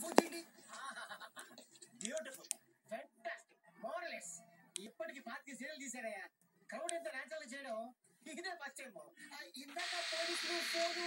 Phone చేయండి beautiful మోరలెస్ ఇప్పటికి పాతికి సీరియల్ తీసారయ్యా క్రౌడ్ ఎంత న్యాచురల్ చేయడం? ఇదే ఫస్ట్ టైం ఇందాక పోలీసులు ఫోను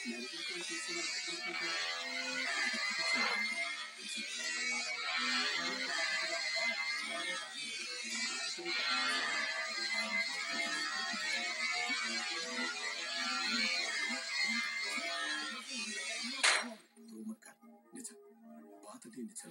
杜曼卡，你走，八点你走。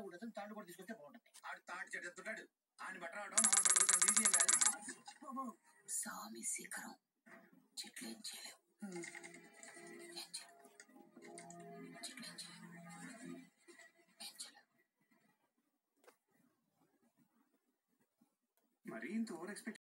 పాటు ఒకటి అతను తాండు కూడా తీసుకొస్తే బాగుంటుంది. ఆడు తాటి చెట్టు ఎత్తుంటాడు ఆయన బట్టరావడం మనం పట్టుకుంటాం ఈజీ ఏం కాదు స్వామి శిఖరం. చెట్లు. ఏం చేయలేవు. మరీ ఇంత ఓవర్ ఎక్స్పెక్ట్